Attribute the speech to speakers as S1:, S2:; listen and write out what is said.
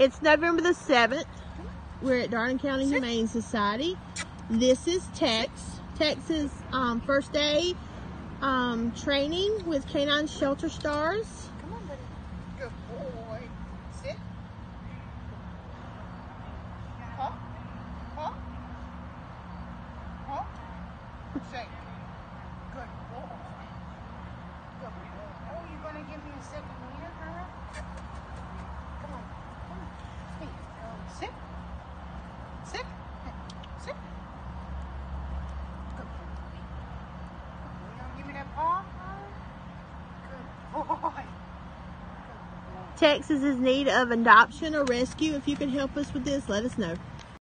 S1: It's November the 7th. We're at Darlington County Humane Society. This is Tex. Tex's um, first day um, training with Canine Shelter Stars.
S2: Come on, buddy. Good boy. Sit. Huh? Huh? Huh? Shake. Good boy. Good boy. Oh, you gonna give me a second meter, girl? Come on. Come on. Hey, um, sit. Sit. Hey, sit. Good boy. You gonna give me that paw? Good boy. Good boy.
S1: Texas is in need of adoption or rescue. If you can help us with this, let us know.